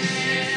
Yeah.